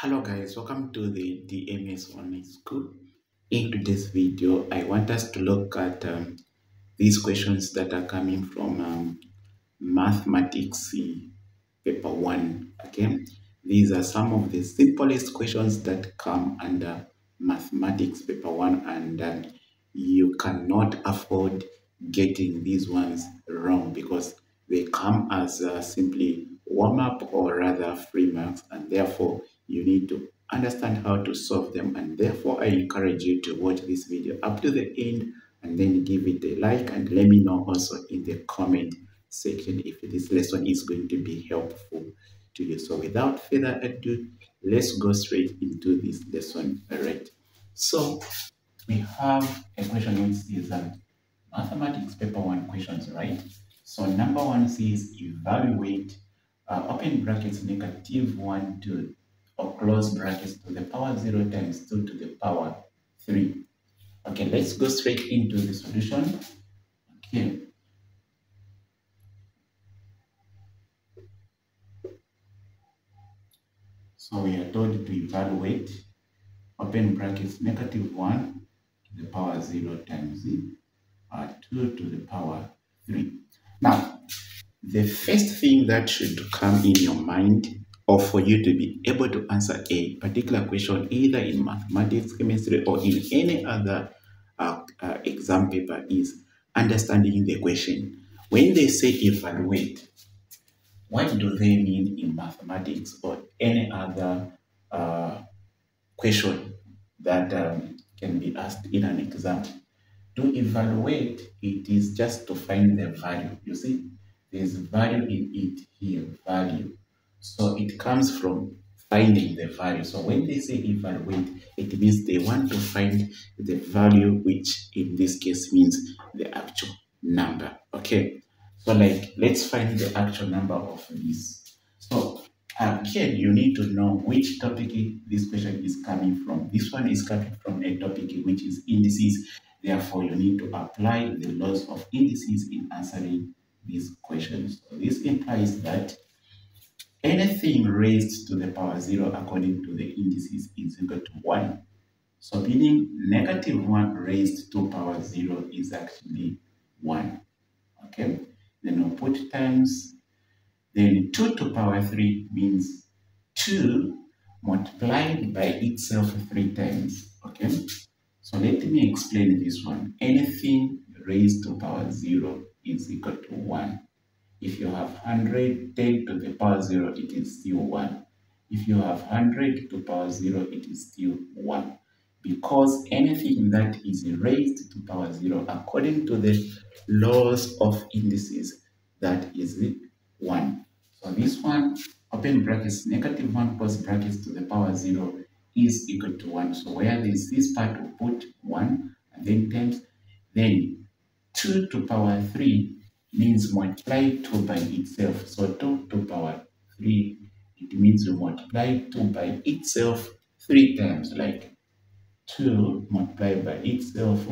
Hello guys, welcome to the DMS Online School. In today's video, I want us to look at um, these questions that are coming from um, Mathematics Paper 1. Okay, these are some of the simplest questions that come under Mathematics Paper 1 and um, you cannot afford getting these ones wrong because they come as uh, simply warm up or rather free marks and therefore you need to understand how to solve them and therefore I encourage you to watch this video up to the end and then give it a like and let me know also in the comment section if this lesson is going to be helpful to you. So without further ado, let's go straight into this lesson. All right. So we have a question which is um, mathematics paper one questions, right? So number one says evaluate uh, open brackets negative 1 to or close brackets to the power 0 times 2 to the power 3. Okay, let's go straight into the solution. Okay. So we are told to evaluate open brackets negative 1 to the power 0 times uh, 2 to the power 3. Now, the first thing that should come in your mind or for you to be able to answer a particular question either in mathematics, chemistry, or in any other uh, uh, exam paper is understanding the question. When they say evaluate, what do they mean in mathematics or any other uh, question that um, can be asked in an exam? To evaluate, it is just to find the value. You see, there's value in it here, value. So it comes from finding the value. So when they say evaluate, it means they want to find the value, which in this case means the actual number. Okay. So like, let's find the actual number of this. So um, again, you need to know which topic this question is coming from. This one is coming from a topic which is indices. Therefore, you need to apply the laws of indices in answering these questions. So this implies that anything raised to the power 0 according to the indices is equal to 1. So meaning negative 1 raised to power 0 is actually 1. Okay, then we'll put times, then 2 to power 3 means 2 multiplied by itself 3 times. Okay, so let me explain this one. Anything raised to power 0 is equal to 1. If you have 100, 10 to the power 0, it is still 1. If you have 100 to power 0, it is still 1. Because anything that is raised to power 0, according to the laws of indices, that is 1. So this one, open brackets, negative 1 close brackets to the power 0 is equal to 1. So where there is this part, we put 1 and then times, then 2 to power 3 means multiply 2 by itself. So 2 to power 3, it means you multiply 2 by itself 3 times, like 2 multiplied by itself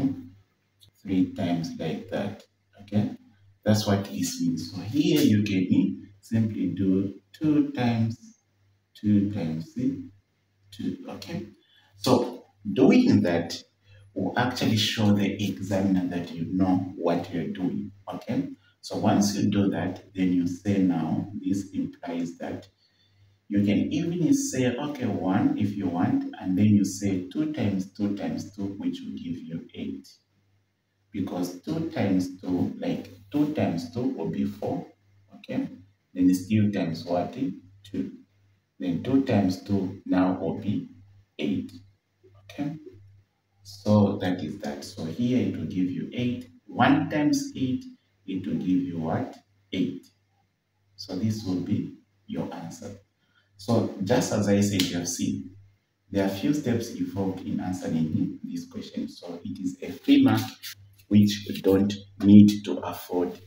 3 times like that. Okay, that's what this means. So here you can simply do 2 times 2 times 2. Okay, so doing that will actually show the examiner that you know what you're doing. Okay, so once you do that, then you say now, this implies that you can even say, okay, 1 if you want, and then you say 2 times 2 times 2, which will give you 8. Because 2 times 2, like 2 times 2 will be 4, okay? Then still times what? 2. Then 2 times 2 now will be 8, okay? So that is that. So here it will give you 8. 1 times 8 it will give you what? 8. So this will be your answer. So just as I said, you have seen, there are few steps involved in answering this question. So it is a free mark which you don't need to afford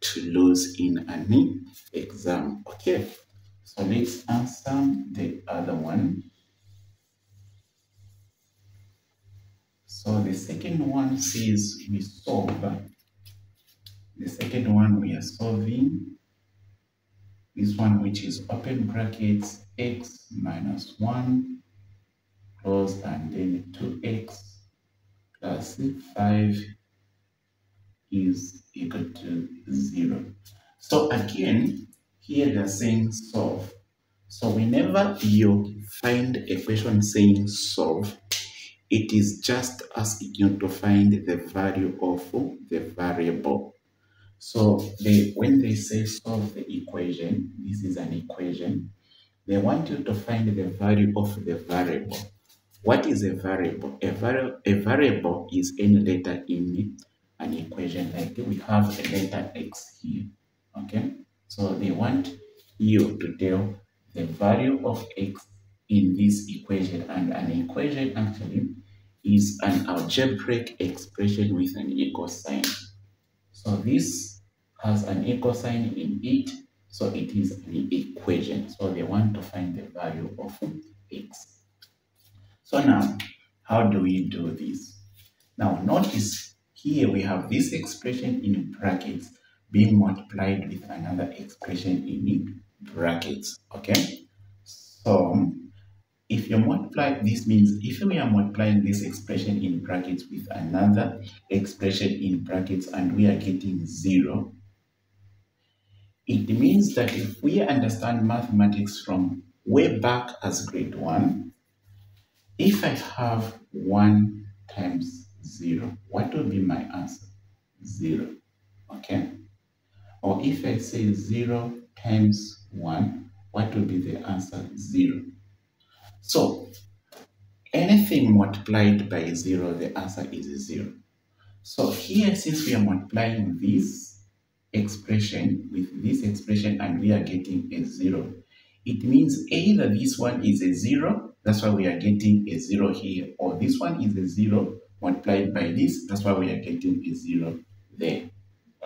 to lose in an exam. Okay, so let's answer the other one. So the second one says we solve the second one we are solving, this one which is open brackets, x minus 1 close and then 2x plus 5 is equal to 0. So again, here they're saying solve. So whenever you find a question saying solve, it is just asking you to find the value of the variable. So they, when they say solve the equation, this is an equation, they want you to find the value of the variable. What is a variable? A, vari a variable is any letter in an equation. Like we have a letter x here. Okay, so they want you to tell the value of x in this equation, and an equation actually is an algebraic expression with an equal sign. So this has an equal sign in it, so it is an equation. So they want to find the value of x. So now, how do we do this? Now notice here we have this expression in brackets being multiplied with another expression in brackets, okay? So if you multiply, this means if we are multiplying this expression in brackets with another expression in brackets and we are getting zero, it means that if we understand mathematics from way back as grade one, if I have 1 times 0, what will be my answer? 0. Okay? Or if I say 0 times 1, what will be the answer? 0. So, anything multiplied by 0, the answer is 0. So here, since we are multiplying this expression with this expression and we are getting a 0, it means either this one is a 0 that's why we are getting a 0 here. Or this one is a 0 multiplied by this. That's why we are getting a 0 there.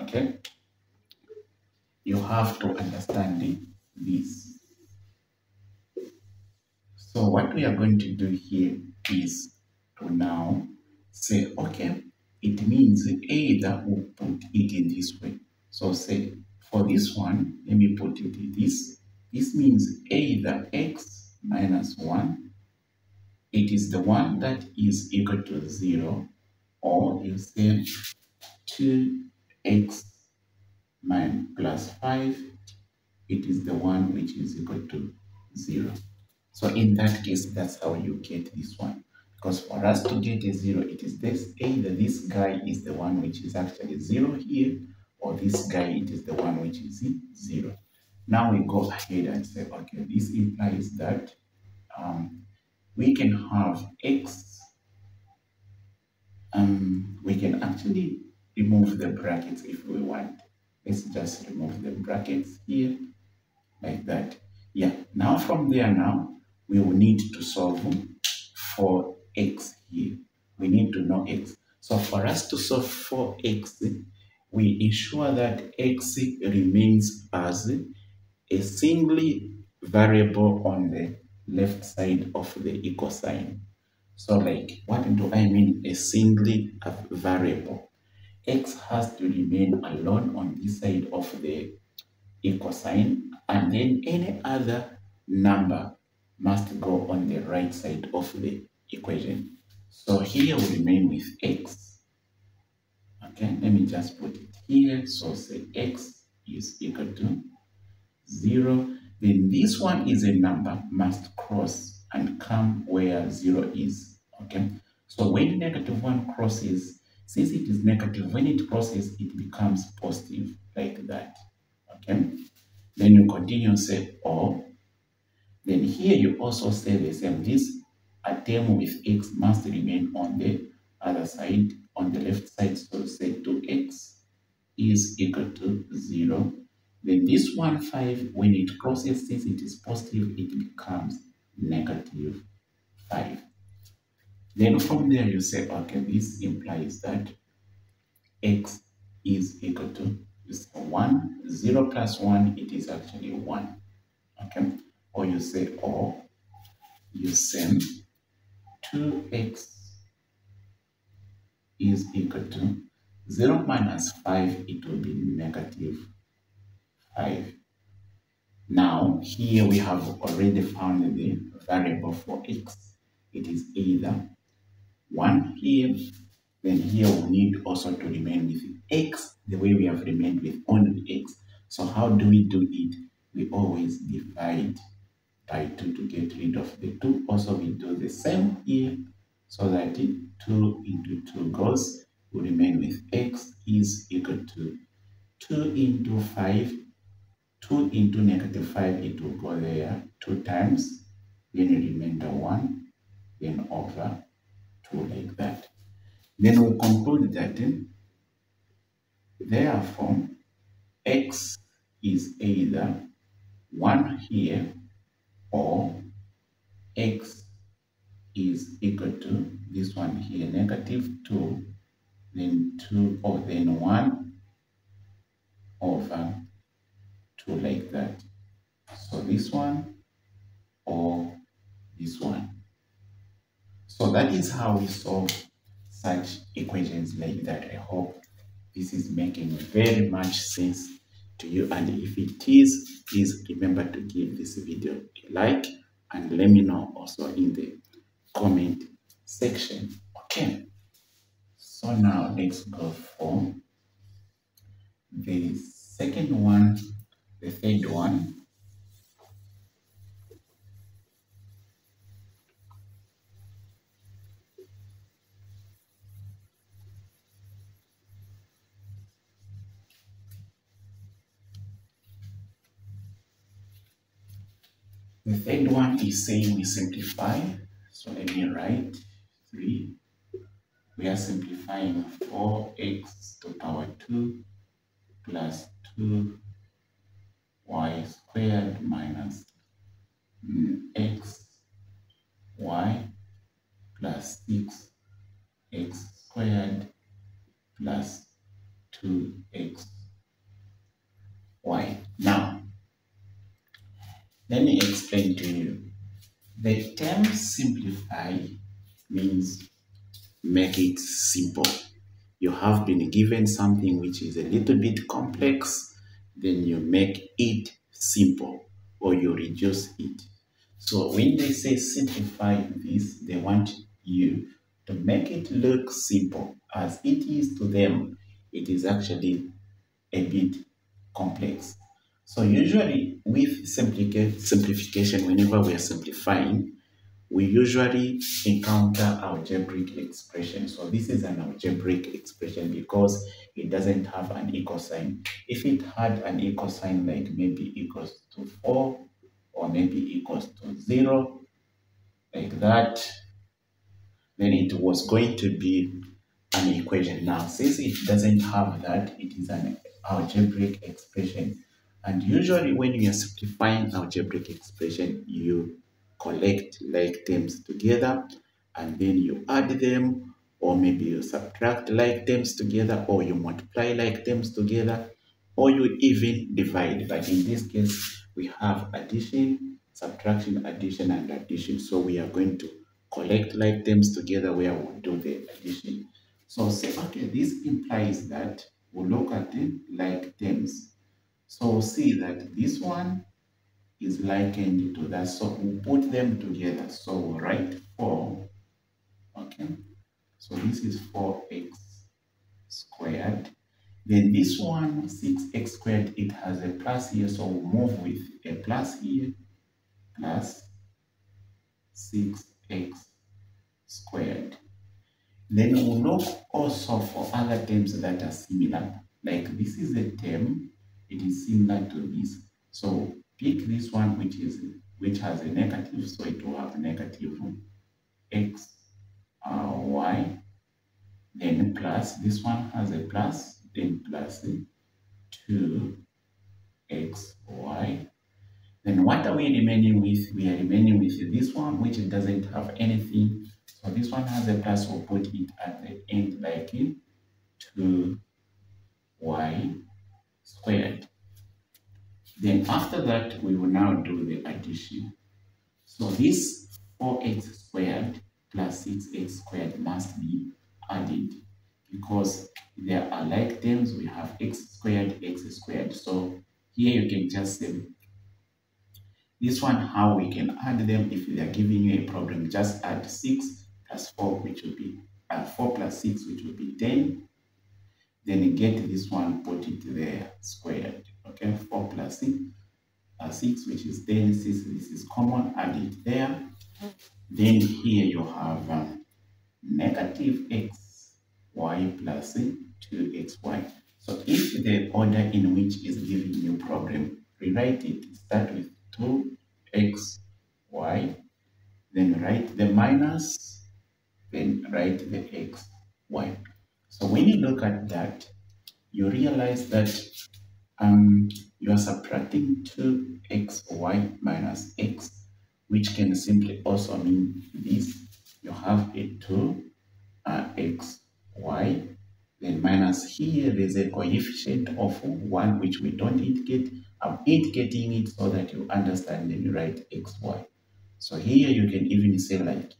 Okay? You have to understand this. So what we are going to do here is to now say, okay, it means either we put it in this way. So say, for this one, let me put it in this. This means either x minus 1 it is the one that is equal to 0 or you say 2x minus plus 5 it is the one which is equal to 0 so in that case that's how you get this one. Because for us to get a 0 it is this either this guy is the one which is actually 0 here or this guy it is the one which is 0 now we go ahead and say okay this implies that um, we can have x um, we can actually remove the brackets if we want. Let's just remove the brackets here like that. Yeah now from there now we will need to solve for x here we need to know x so for us to solve for x we ensure that x remains as a singly variable on the left side of the equal sign. So like, what do I mean a singly variable? X has to remain alone on this side of the equal sign and then any other number must go on the right side of the equation. So here we remain with x. Okay, let me just put it here. So say x is equal to 0 then this one is a number must cross and come where 0 is. Okay, so when negative 1 crosses, since it is negative, when it crosses, it becomes positive like that. Okay, then you continue say or. Then here you also say the same. This term with x must remain on the other side, on the left side. So say 2x is equal to 0 then this one 5, when it crosses, since it is positive, it becomes negative 5. Then from there you say, okay, this implies that x is equal to 1. 0 plus 1, it is actually 1. Okay? Or you say, or oh, you send 2x is equal to 0 minus 5, it will be negative 5. Now, here we have already found the variable for x. It is either 1 here, then here we need also to remain with x the way we have remained with only x. So how do we do it? We always divide by 2 to get rid of the 2. Also, we do the same here so that 2 into 2 goes, we remain with x is equal to 2 into 5 2 into negative 5, it will go there 2 times, then remainder 1, then over 2 like that. Then we conclude that eh, therefore x is either 1 here or x is equal to this one here, negative 2, then 2 or then 1 over two like that. So this one or this one. So that is how we solve such equations like that. I hope this is making very much sense to you. And if it is, please remember to give this video a like and let me know also in the comment section. Okay. So now let's go for the second one the third one The third one is saying we simplify. So let me write 3. We are simplifying 4x to power 2 plus 2 y squared minus x y plus 6 x squared plus 2x y. Now, let me explain to you. The term simplify means make it simple. You have been given something which is a little bit complex then you make it simple or you reduce it. So when they say simplify this, they want you to make it look simple as it is to them. It is actually a bit complex. So usually with simplification, whenever we are simplifying, we usually encounter algebraic expression. So this is an algebraic expression because it doesn't have an equal sign. If it had an equal sign like maybe equals to 4 or maybe equals to 0, like that, then it was going to be an equation. Now, since it doesn't have that, it is an algebraic expression. And usually when you are simplifying algebraic expression, you collect like terms together and then you add them or maybe you subtract like terms together, or you multiply like terms together, or you even divide. But in this case, we have addition, subtraction, addition, and addition. So we are going to collect like terms together where we will do the addition. So say, okay, this implies that we look at the like terms. So see that this one is likened to that. So we put them together. So we'll write 4, okay, so this is 4x squared. Then this one, 6x squared, it has a plus here, so we'll move with a plus here, plus 6x squared. Then we'll look also for other terms that are similar. Like this is a term, it is similar to this. So pick this one which is which has a negative, so it will have negative x uh, y, then plus, this one has a plus, then plus 2xy. Then what are we remaining with? We are remaining with this one, which doesn't have anything. So this one has a plus, we'll put it at the end like 2y squared. Then after that, we will now do the addition. So this 4x squared plus 6x squared must be added because there are like terms we have x squared x squared so here you can just say This one, how we can add them if they are giving you a problem, just add 6 plus 4, which will be uh, 4 plus 6, which will be 10. Then get this one, put it there, squared. Okay, 4 plus 6, uh, 6 which is 10, 6, this is common, add it there. Then here you have um, negative x y plus 2xy. So if the order in which is giving you problem, rewrite it. Start with 2x, y, then write the minus, then write the x, y. So when you look at that, you realize that um, you are subtracting 2xy minus x, which can simply also mean this. You have a 2 uh, x, y, then minus here, there's a coefficient of 1, which we don't indicate. I'm indicating it so that you understand and you write xy. So here you can even say like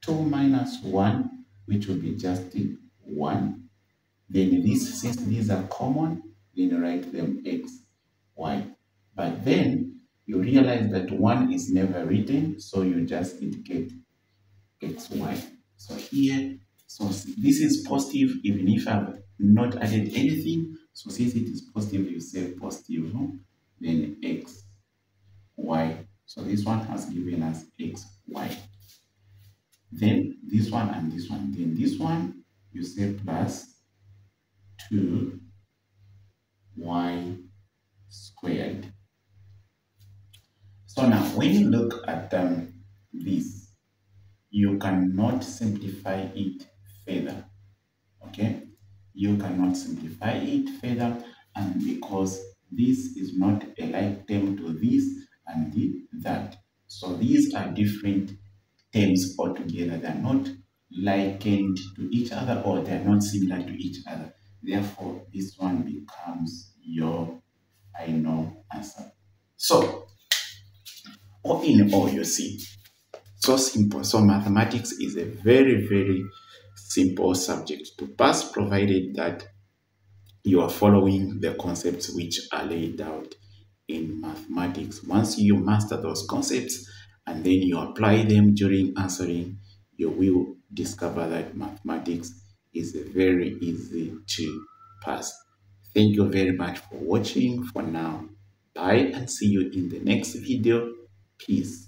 2 minus 1, which will be just 1. Then this, since these are common, then write them x, y. But then you realize that 1 is never written, so you just indicate x, y. So here, so this is positive even if I've not added anything. So since it is positive, you say positive then x, y. So this one has given us x, y. Then this one and this one. Then this one, you say plus 2 y squared. So now, when you look at um, this, you cannot simplify it further. Okay? You cannot simplify it further, and because this is not a like term to this and the, that. So these are different terms altogether. They're not likened to each other or they're not similar to each other. Therefore, this one becomes your final answer. So, all in all, you see, so simple. So mathematics is a very, very simple subject to pass, provided that you are following the concepts which are laid out in mathematics. Once you master those concepts and then you apply them during answering, you will discover that mathematics is very easy to pass. Thank you very much for watching for now. Bye and see you in the next video. Peace.